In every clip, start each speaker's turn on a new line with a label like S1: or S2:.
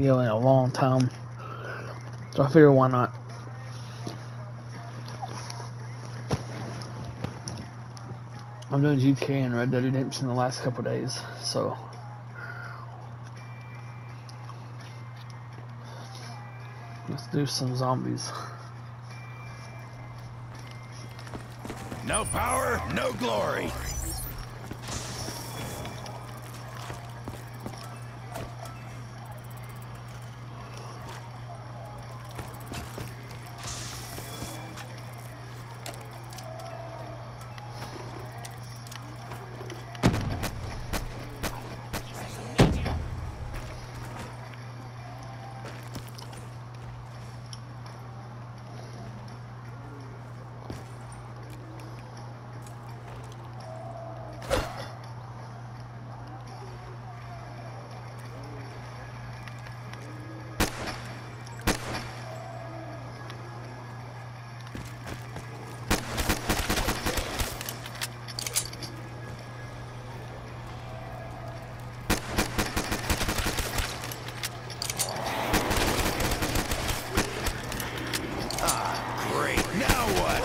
S1: video in a long time. So I figure why not. I'm doing GTA and Red Dead Redemption the last couple days, so let's do some zombies.
S2: No power, no glory. Great. Now what?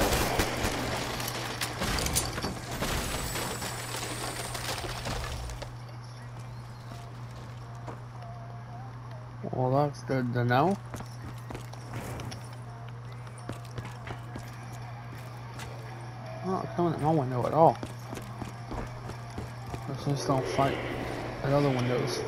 S1: Well, that's good to know. Not coming at my window at all. Let's just don't fight at other windows.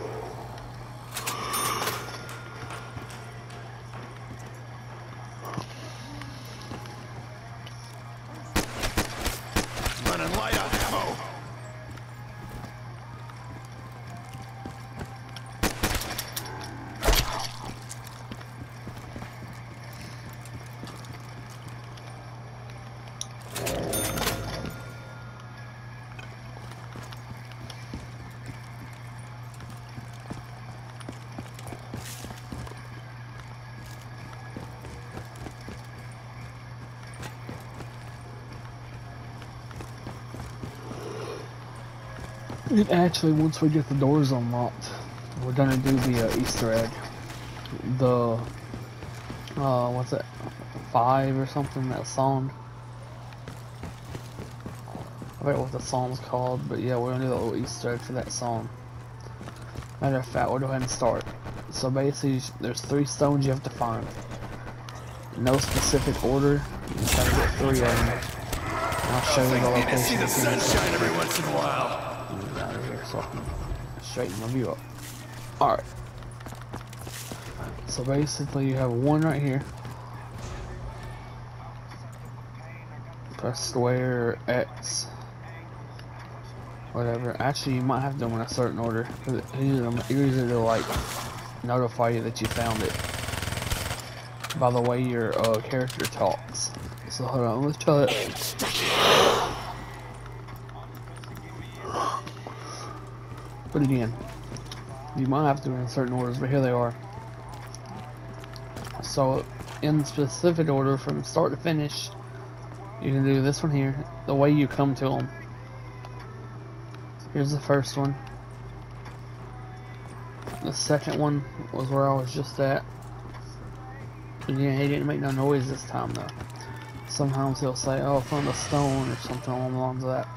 S2: Running light on ammo.
S1: And actually, once we get the doors unlocked, we're gonna do the uh, Easter egg. The, uh, what's it? Five or something, that song. I forget what the song's called, but yeah, we're gonna do the little Easter egg for that song. Matter of fact, we'll go ahead and start. So basically, there's three stones you have to find. No specific order. You just gotta get three of them. I'll show you the
S2: to see the
S1: location.
S2: sunshine every once in a while.
S1: Get out of here so I can straighten my view up. Alright. So basically you have one right here. Press square, X, whatever. Actually you might have to do them in a certain order. Cause it usually, usually they'll like notify you that you found it. By the way your uh, character talks. So hold on, let's try it. But again, you might have to in certain orders, but here they are. So, in specific order from start to finish, you can do this one here, the way you come to them. Here's the first one. The second one was where I was just at. Again, he didn't make no noise this time though. Sometimes he'll say, oh, found the stone or something along the lines of that.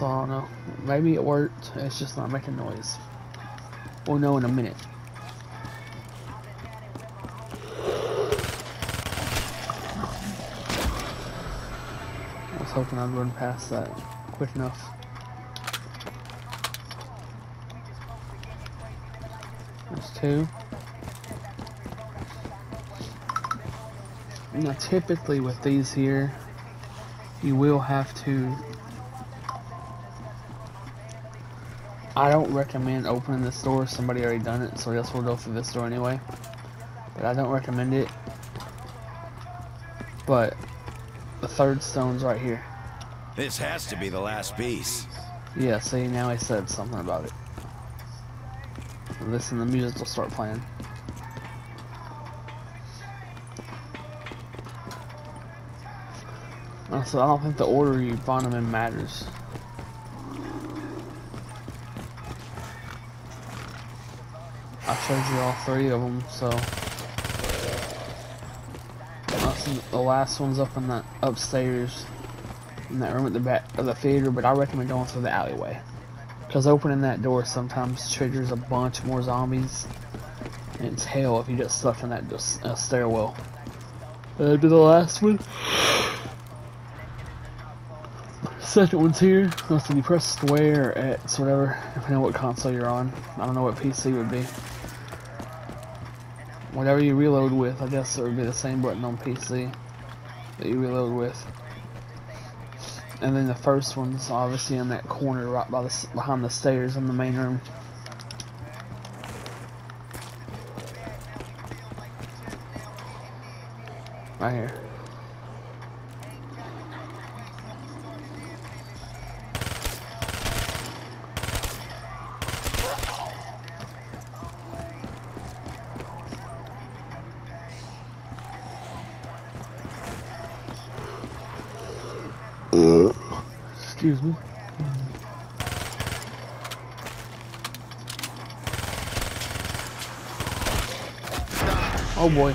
S1: So I don't know. Maybe it worked. It's just not making noise. We'll know in a minute. I was hoping I'd run past that quick enough. There's two. Now typically with these here, you will have to I don't recommend opening this door. Somebody already done it, so I guess we'll go through this door anyway. But I don't recommend it. But the third stone's right here.
S2: This has to be the last piece.
S1: Yeah, see, now I said something about it. Listen, the music will start playing. Uh, So I don't think the order you find them in matters. Showed all three of them, so. The last one's up in that upstairs, in that room at the back of the theater, but I recommend going through the alleyway. Because opening that door sometimes triggers a bunch more zombies. And it's hell if you get stuck in that uh, stairwell. Uh, to the last one. Second one's here. Let's you press square or X, whatever, depending on what console you're on. I don't know what PC would be. Whatever you reload with, I guess it would be the same button on PC that you reload with. And then the first one's obviously in that corner right by the, behind the stairs in the main room. Right here. Oh boy.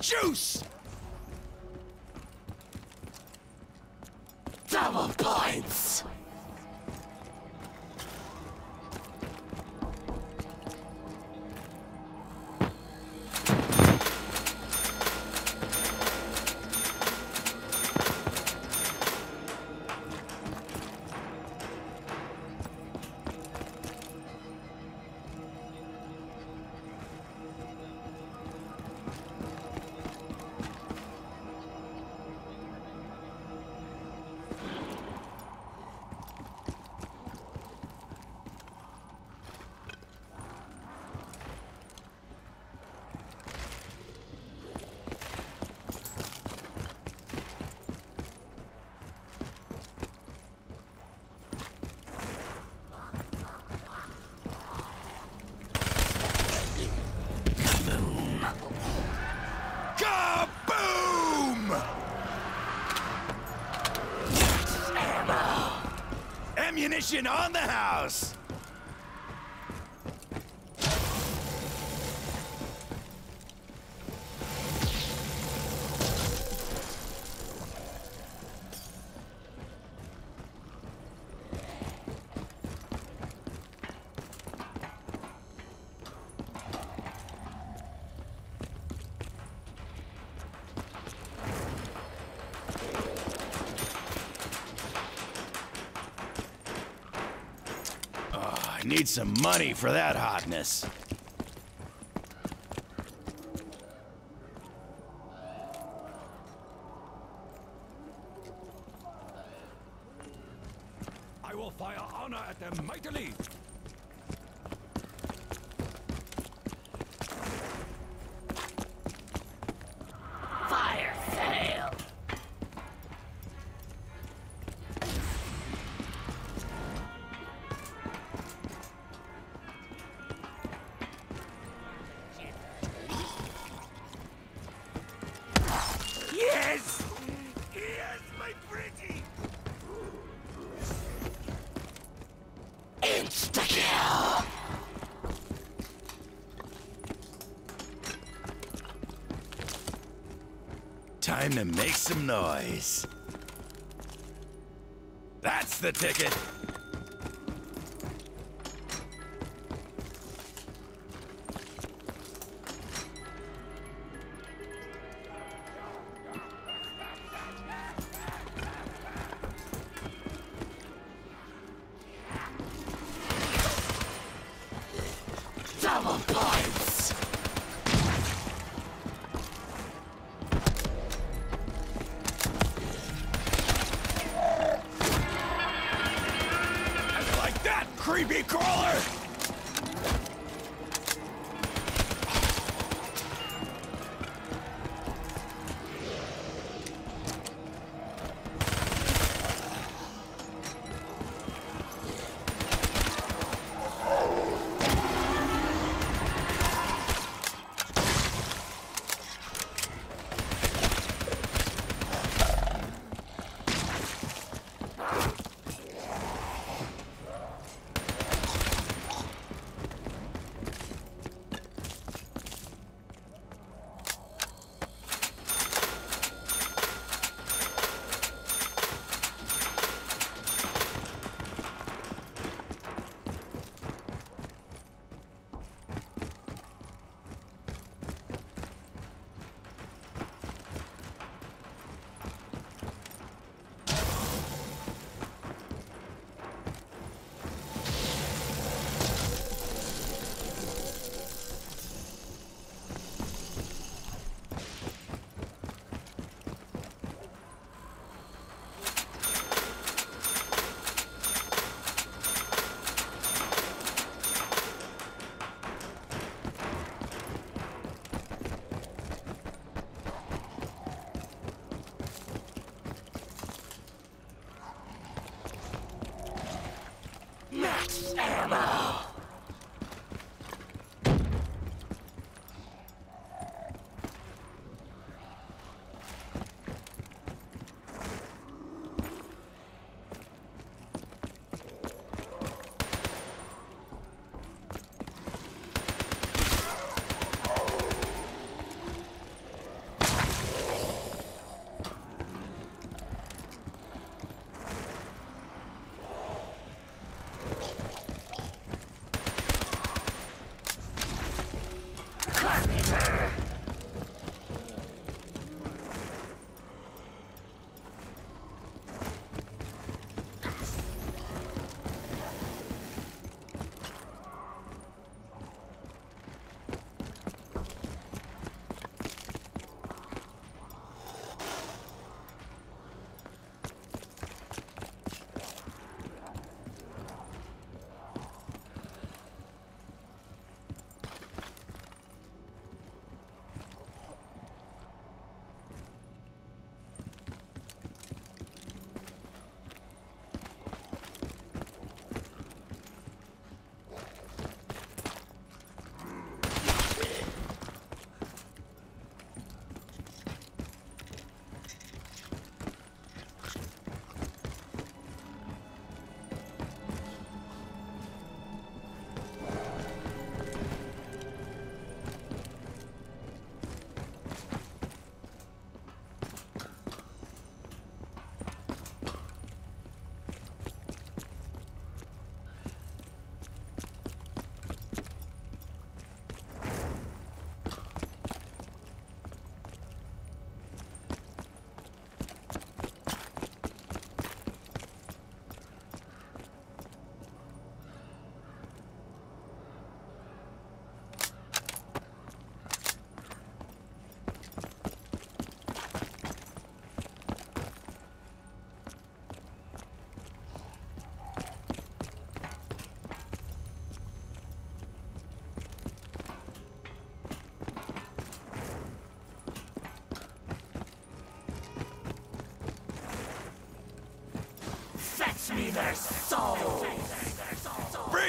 S2: Juice! Double points! Need some money for that hotness.
S3: I will fire honor at them mightily.
S2: Time to make some noise. That's the ticket.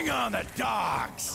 S2: Bring on the dogs!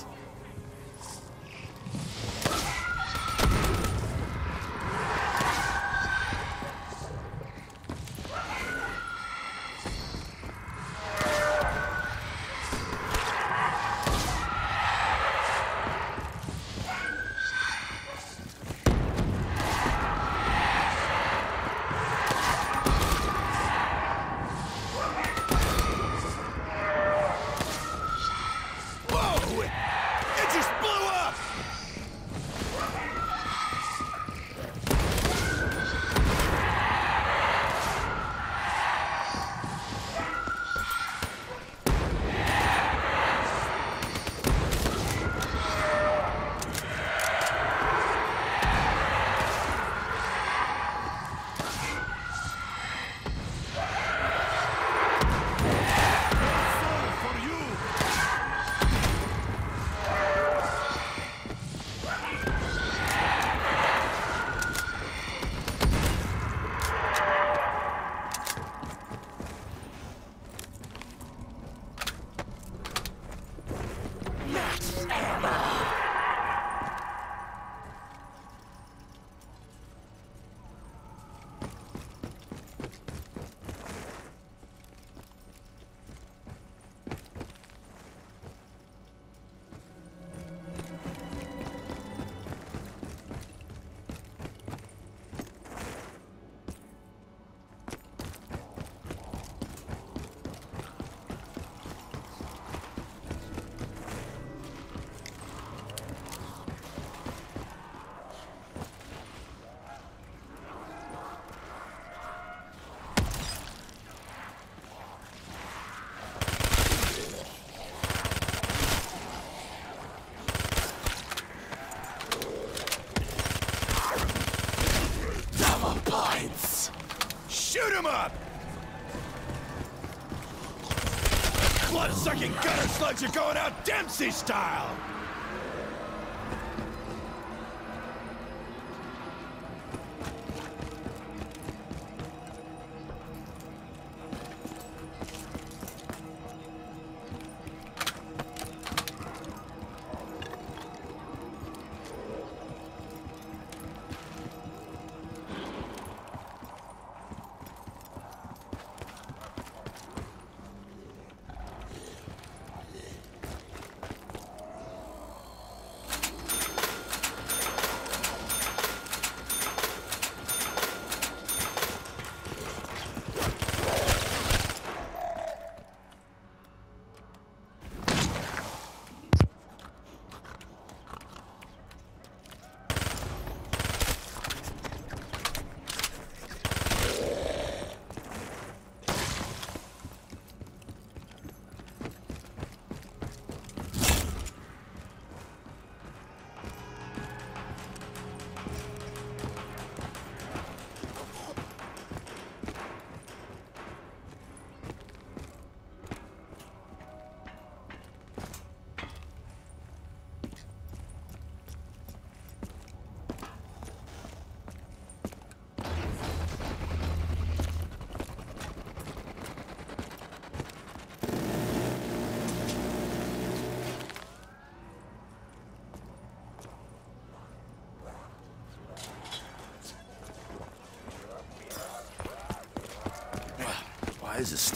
S2: Blood-sucking gutter slugs are going out Dempsey style!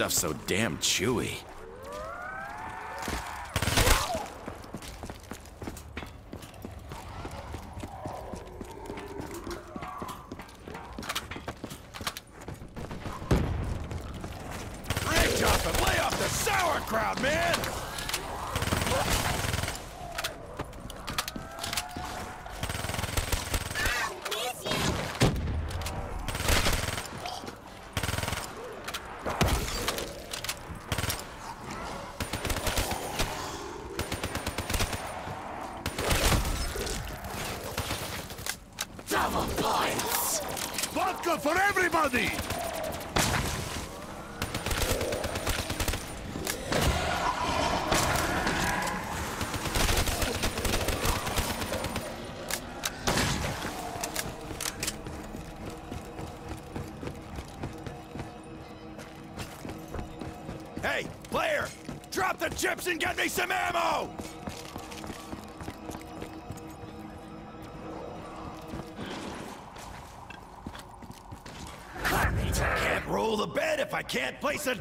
S2: Why is stuff so damn chewy? Up lay off the sauerkraut, man! Me some ammo! Can't roll the bed if I can't place a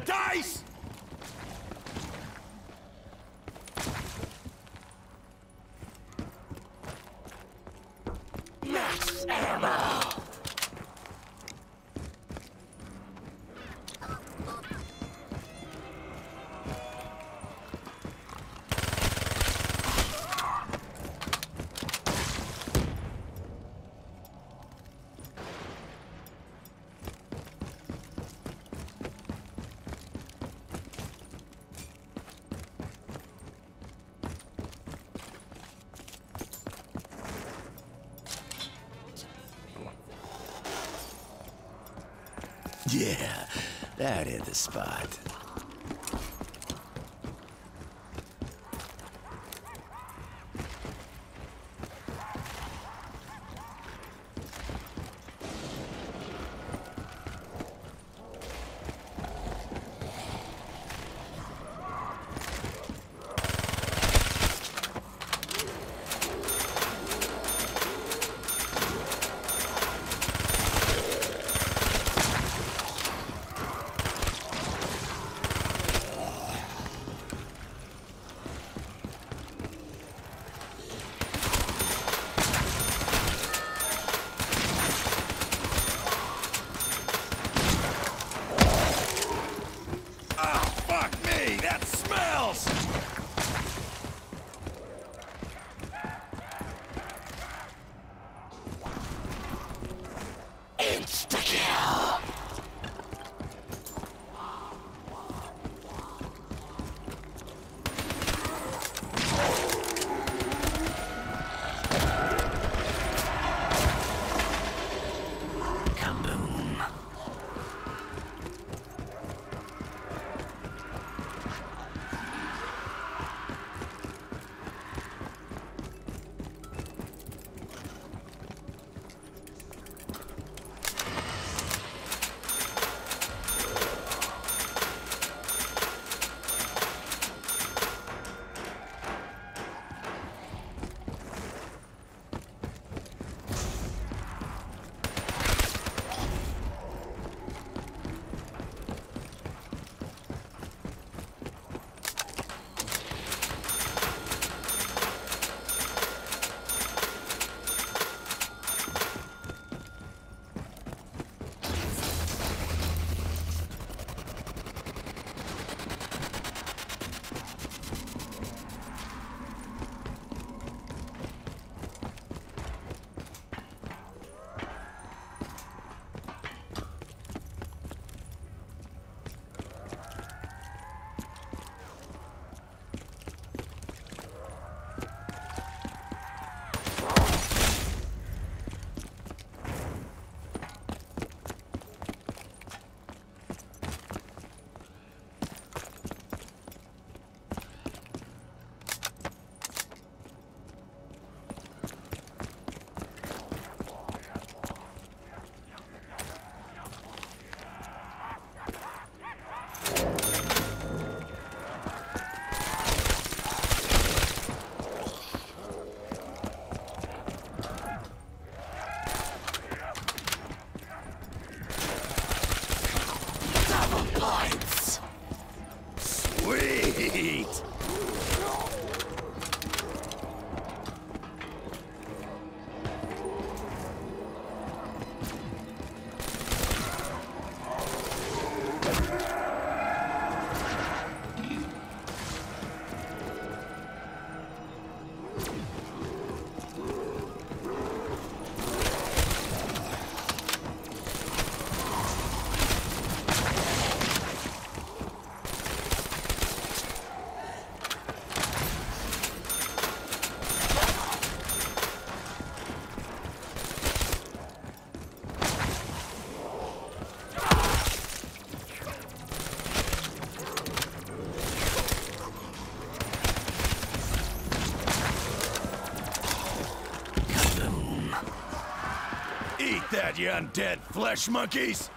S2: spot. You undead flesh monkeys!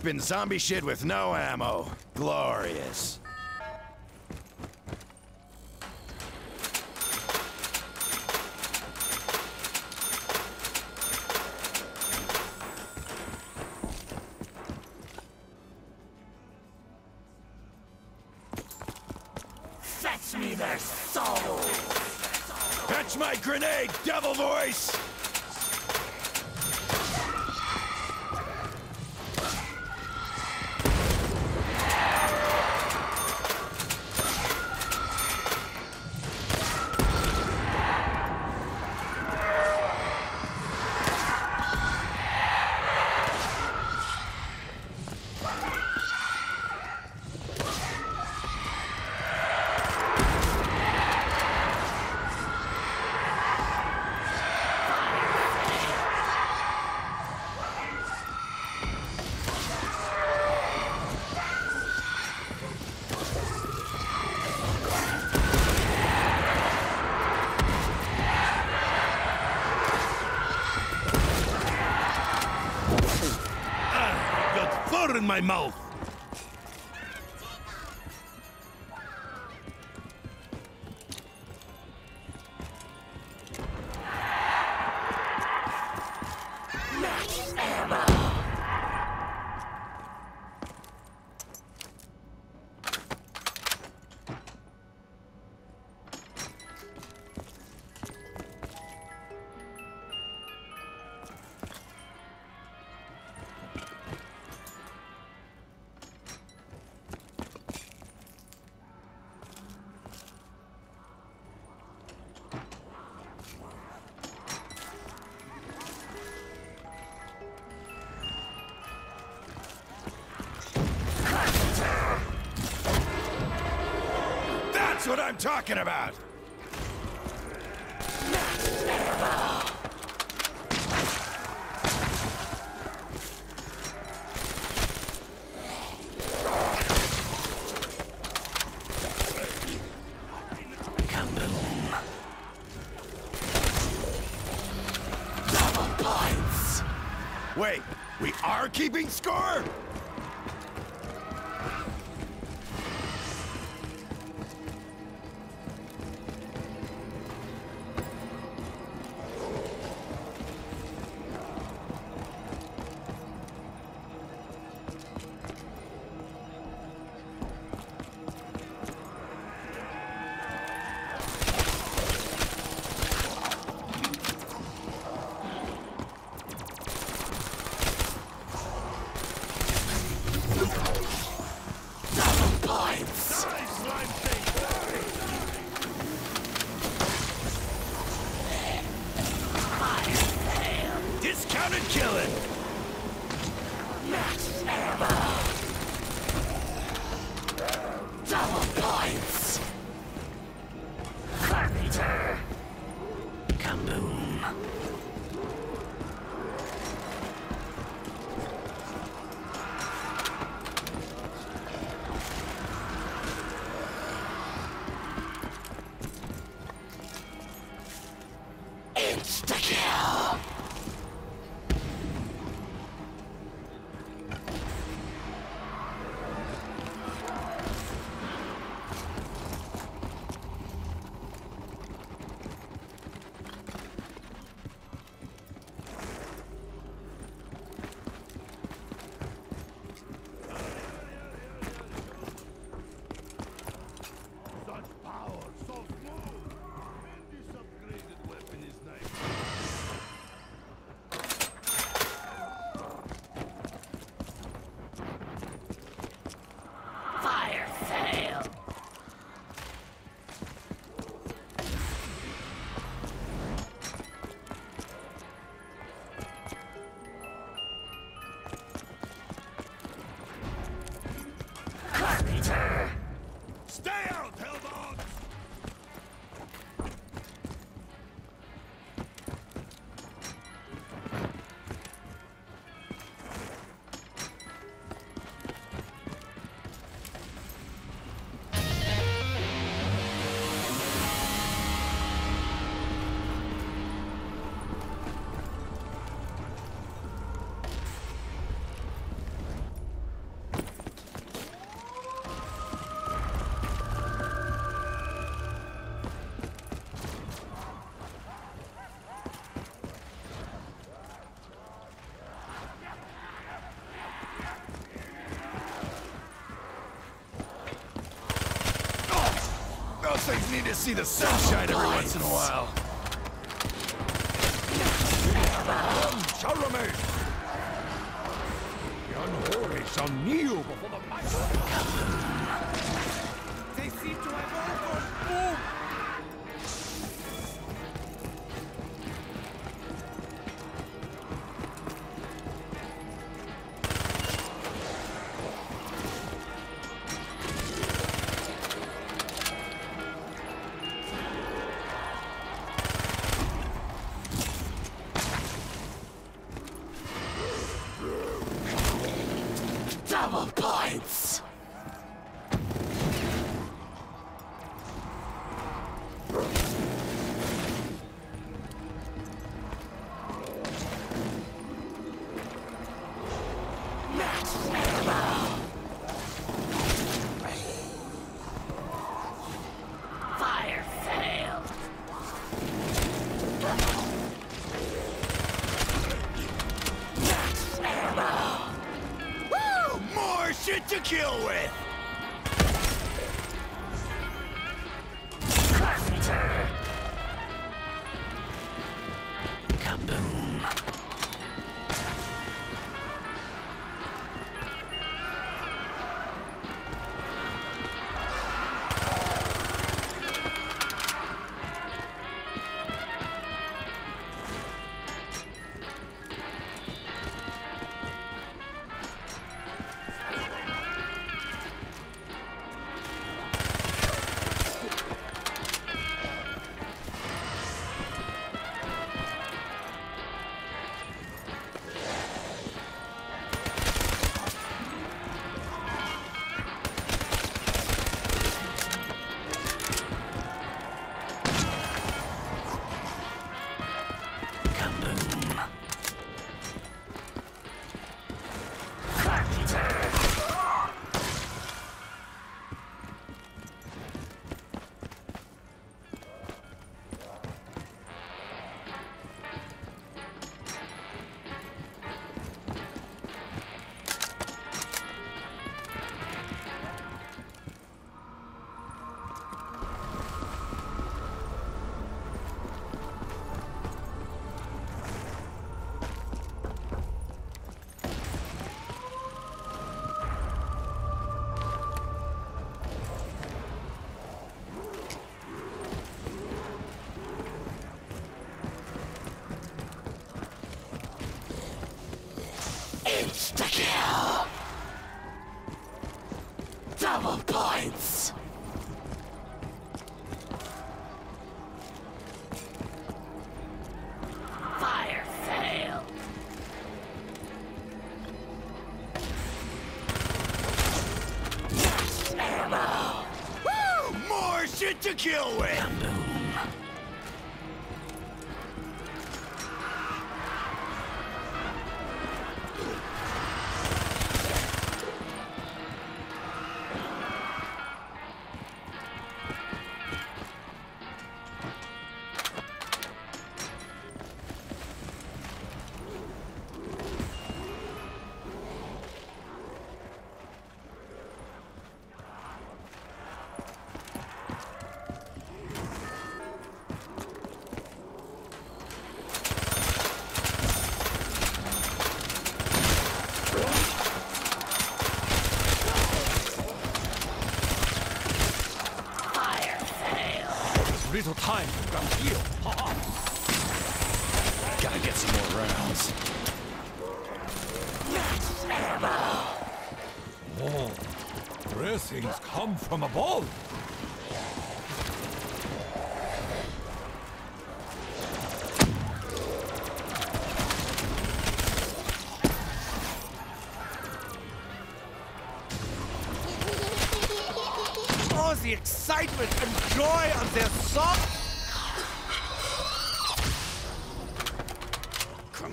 S2: Deep in zombie shit with no ammo. Glorious. My mouth! Talking about! Wait, we are keeping score? Need to see the sunshine every once in a while.
S3: Little time grab heal. Ha ha.
S2: Gotta get some more rounds.
S4: Ammo!
S3: Oh, blessings come from above.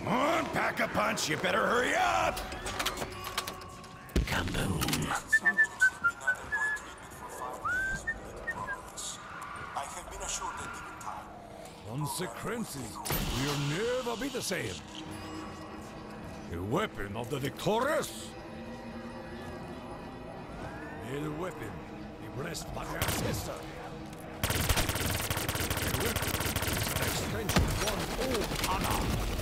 S2: Come on, pack a punch. You better hurry up.
S4: Kaboom.
S3: Consequences will never be the same. The weapon of the victorious. May the weapon be blessed by our sister. The weapon is an extension of one's own honor.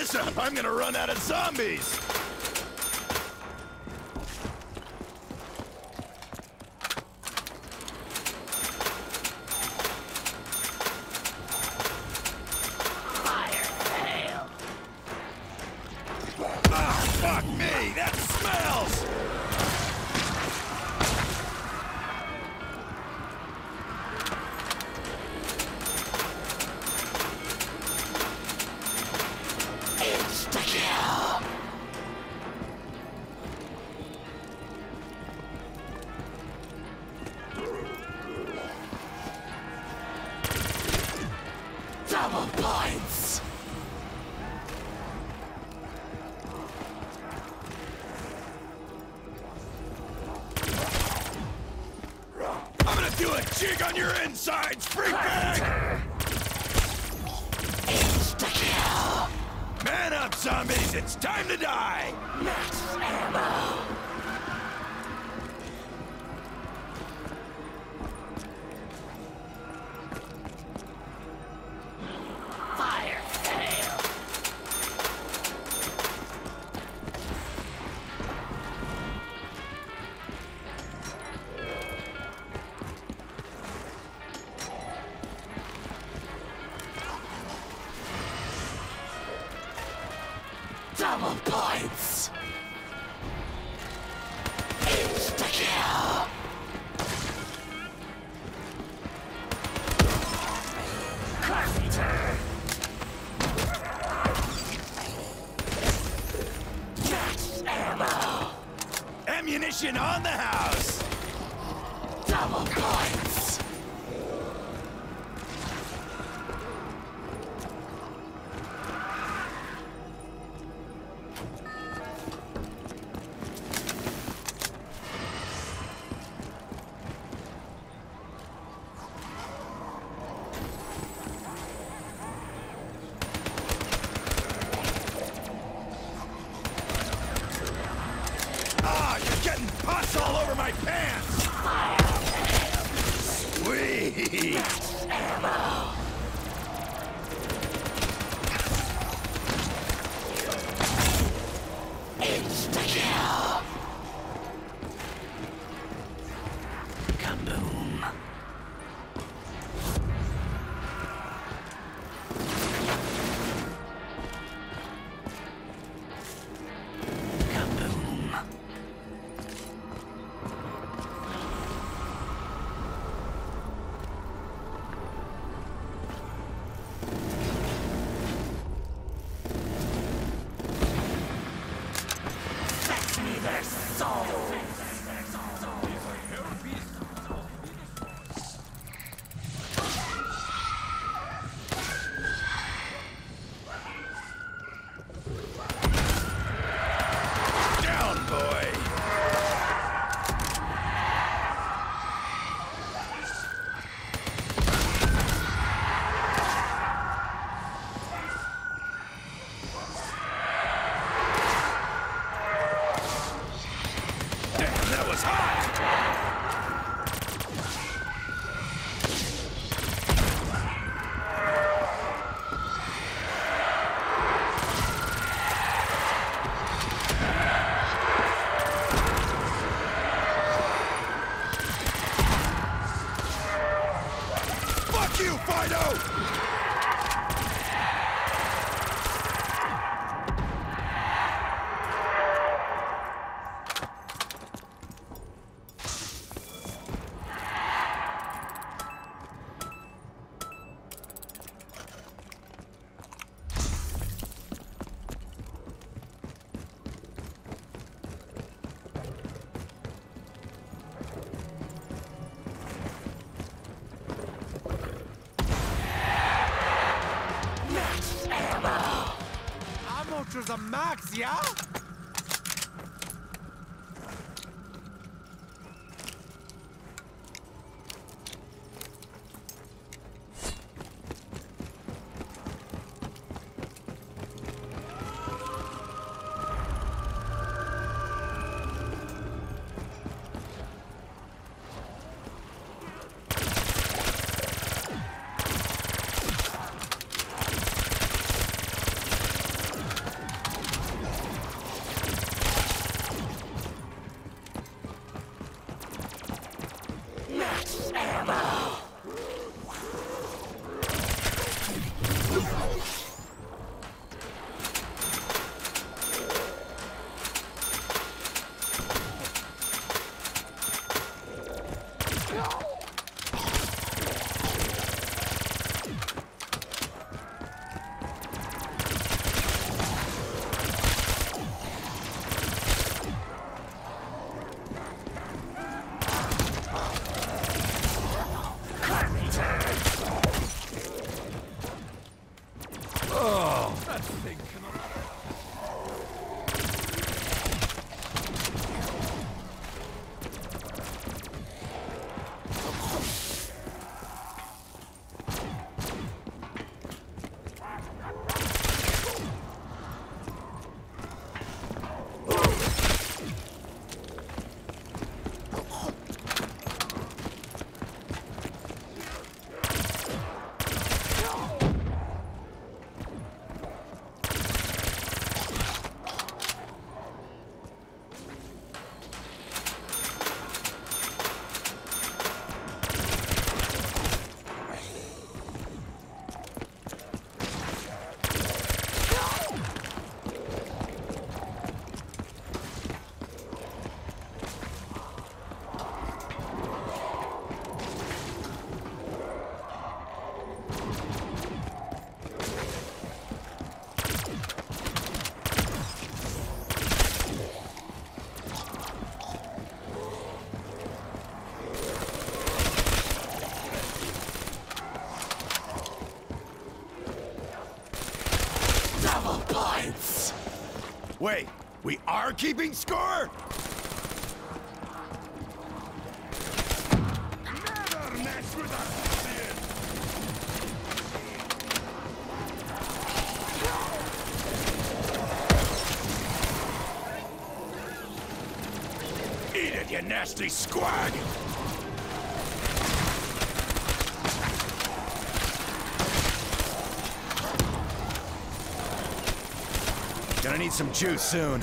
S2: this up, I'm gonna run out of zombies! Demolition on the house!
S4: Double
S2: point! Max, keeping score? Eat it, you nasty squag! Gonna need some juice soon.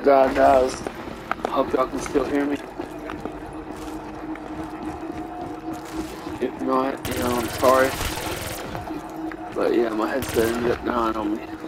S1: That guy dies. Hope y'all can still hear me. If not, you know, I'm sorry. But yeah, my headset ended up dying on me.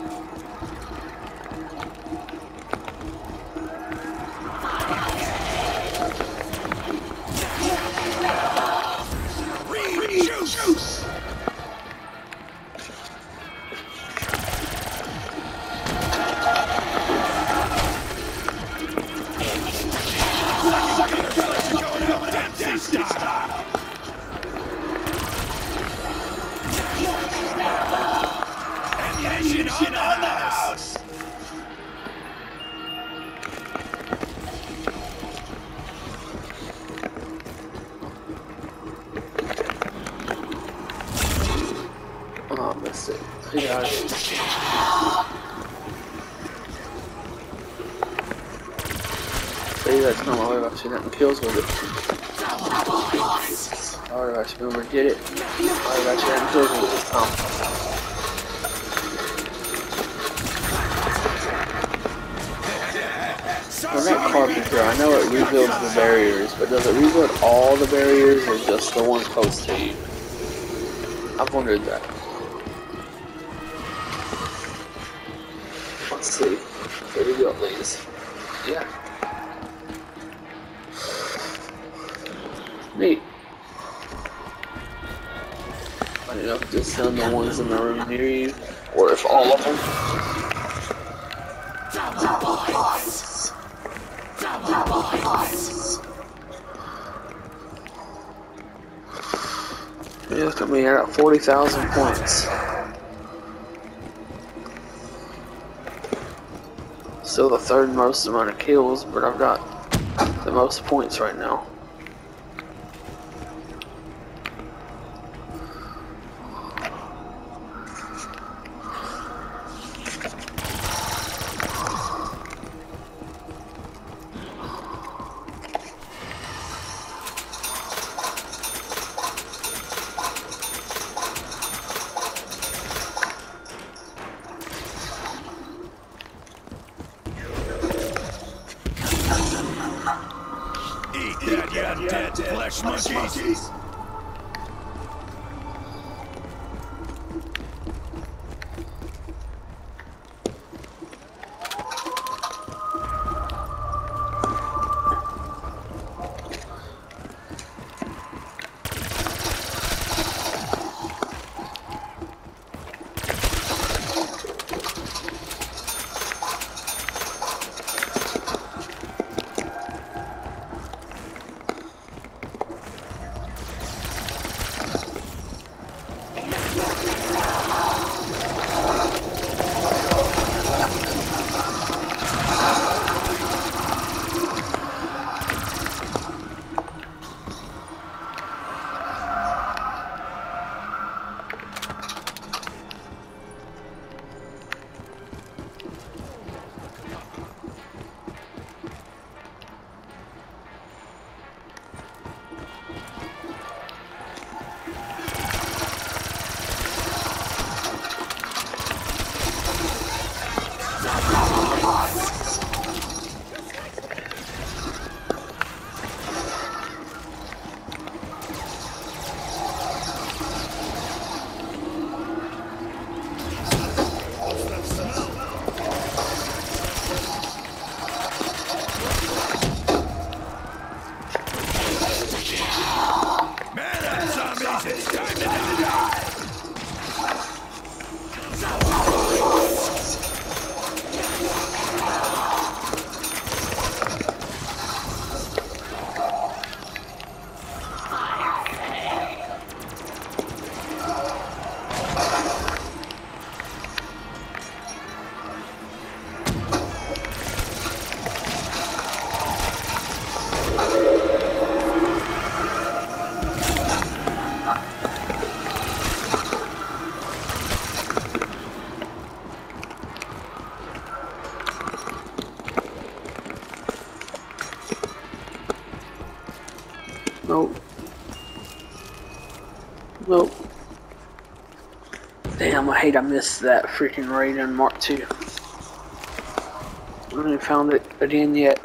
S1: Kills with it. Have actually been get it. Have actually gotten kills with it time. Well, not carpenter, I know it rebuilds the barriers, but does it rebuild all the barriers or just the one close to you? I've wondered that. 40,000 points. Still the third most amount of kills, but I've got the most points right now.
S2: Flesh
S1: I missed that freaking Ray Gun Mark II. I haven't found it again yet.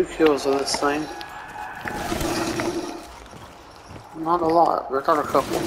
S1: Few kills on this thing. Not a lot, but done a couple.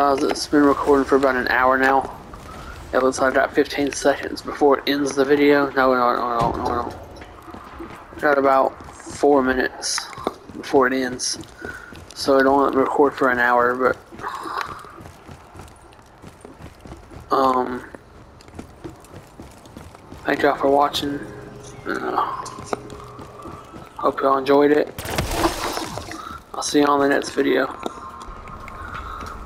S1: Guys, it's been recording for about an hour now. It looks like I got 15 seconds before it ends the video. No, no, no, no, no, no. Got about 4 minutes before it ends. So it only record for an hour, but... Um... Thank y'all for watching. Uh, hope y'all enjoyed it. I'll see you on the next video.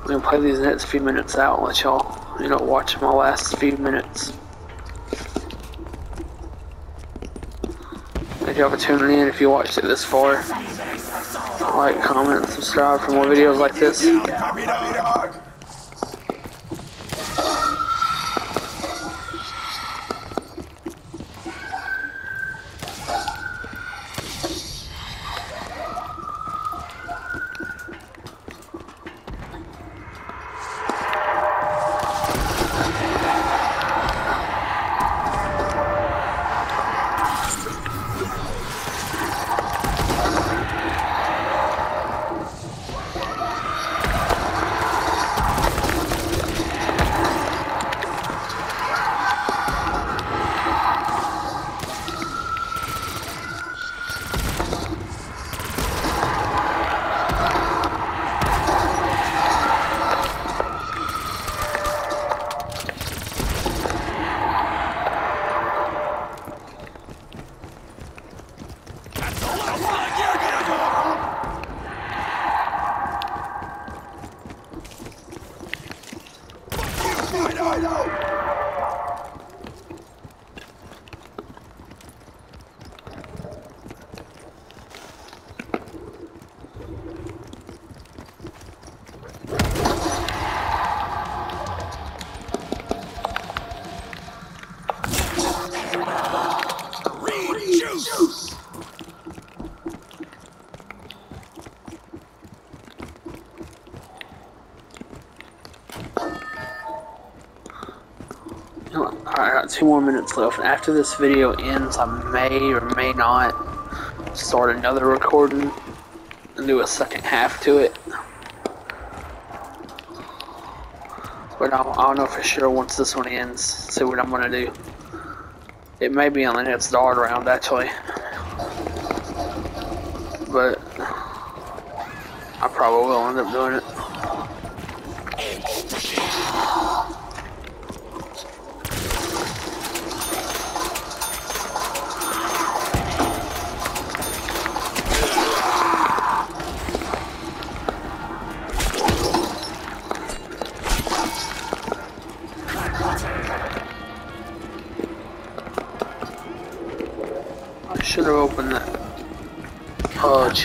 S1: I'm gonna play these next few minutes out and let y'all, you know, watch my last few minutes. Thank y'all for tuning in if you watched it this far. Like, comment, subscribe for more videos like this. Two more minutes left. After this video ends, I may or may not start another recording and do a second half to it. But I'll, I'll know for sure once this one ends. See what I'm gonna do. It may be on the next dart round actually. But I probably will end up doing it.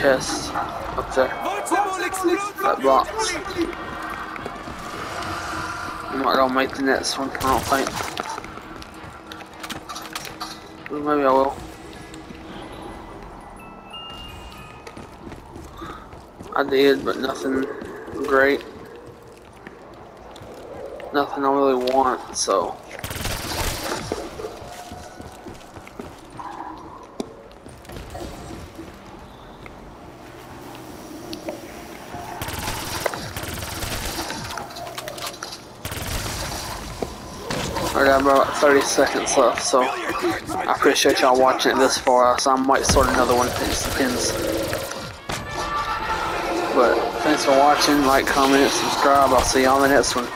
S1: Chest up there. That box. I'm not gonna make the next one, I don't think. Well, maybe I will. I did, but nothing great. Nothing I really want, so. I got about 30 seconds left, so I appreciate y'all watching it this far. So I might start another one, it just depends. But thanks for watching, like, comment, subscribe. I'll see you on the next one.